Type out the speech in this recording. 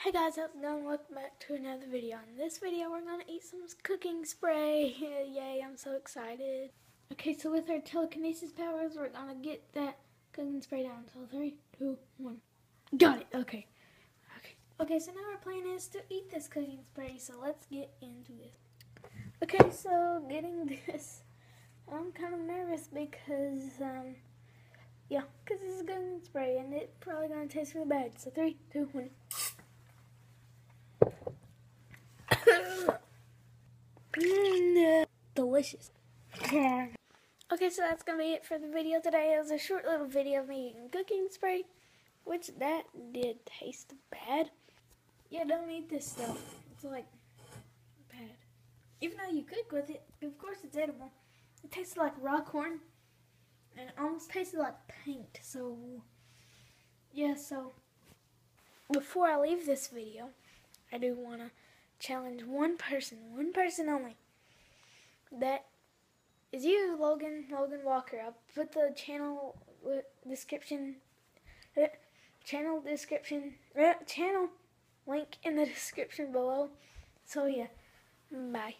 Hey guys, how's it going? Welcome back to another video. In this video, we're gonna eat some cooking spray. Yay, I'm so excited. Okay, so with our telekinesis powers, we're gonna get that cooking spray down. So three, two, one. Got it. Okay. Okay. Okay, so now our plan is to eat this cooking spray. So let's get into this. Okay, so getting this, I'm kind of nervous because, um, yeah, because this is cooking spray and it's probably gonna taste really bad. So three, two, one. Delicious. Okay, so that's gonna be it for the video today. It was a short little video of me eating cooking spray, which that did taste bad. Yeah, don't eat this stuff. It's like bad. Even though you cook with it, of course it's edible. It tasted like raw corn, and it almost tasted like paint. So, yeah. So before I leave this video, I do wanna challenge one person, one person only. That is you, Logan, Logan Walker. I'll put the channel description, uh, channel description, uh, channel link in the description below. So yeah, bye.